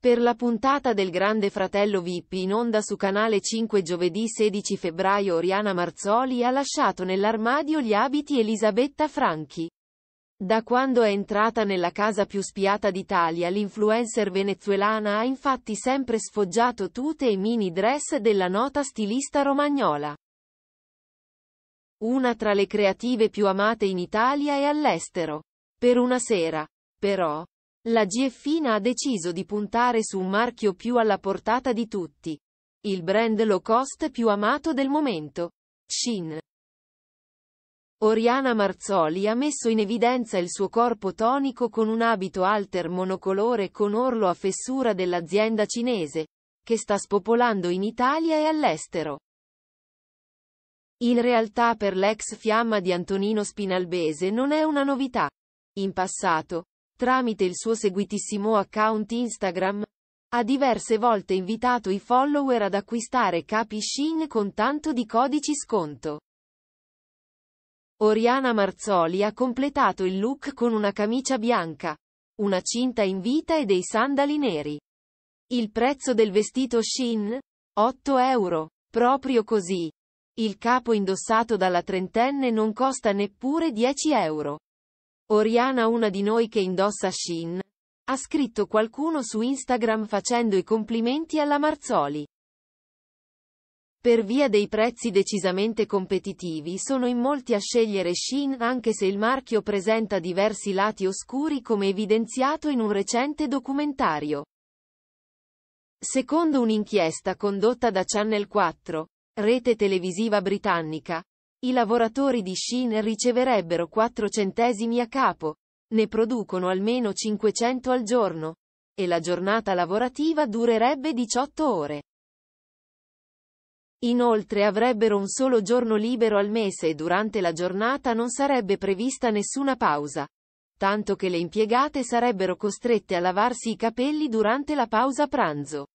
Per la puntata del Grande Fratello VIP in onda su Canale 5 giovedì 16 febbraio Oriana Marzoli ha lasciato nell'armadio gli abiti Elisabetta Franchi. Da quando è entrata nella casa più spiata d'Italia l'influencer venezuelana ha infatti sempre sfoggiato tute e mini dress della nota stilista romagnola. Una tra le creative più amate in Italia e all'estero. Per una sera, però, la GFina ha deciso di puntare su un marchio più alla portata di tutti. Il brand low cost più amato del momento. Shin. Oriana Marzoli ha messo in evidenza il suo corpo tonico con un abito alter monocolore con orlo a fessura dell'azienda cinese, che sta spopolando in Italia e all'estero. In realtà per l'ex fiamma di Antonino Spinalbese non è una novità. In passato, tramite il suo seguitissimo account Instagram, ha diverse volte invitato i follower ad acquistare capi Shin con tanto di codici sconto. Oriana Marzoli ha completato il look con una camicia bianca, una cinta in vita e dei sandali neri. Il prezzo del vestito Shin? 8 euro. Proprio così. Il capo indossato dalla trentenne non costa neppure 10 euro. Oriana una di noi che indossa Shin. Ha scritto qualcuno su Instagram facendo i complimenti alla Marzoli. Per via dei prezzi decisamente competitivi sono in molti a scegliere Shin anche se il marchio presenta diversi lati oscuri come evidenziato in un recente documentario. Secondo un'inchiesta condotta da Channel 4, rete televisiva britannica, i lavoratori di Shin riceverebbero 4 centesimi a capo, ne producono almeno 500 al giorno, e la giornata lavorativa durerebbe 18 ore. Inoltre avrebbero un solo giorno libero al mese e durante la giornata non sarebbe prevista nessuna pausa, tanto che le impiegate sarebbero costrette a lavarsi i capelli durante la pausa pranzo.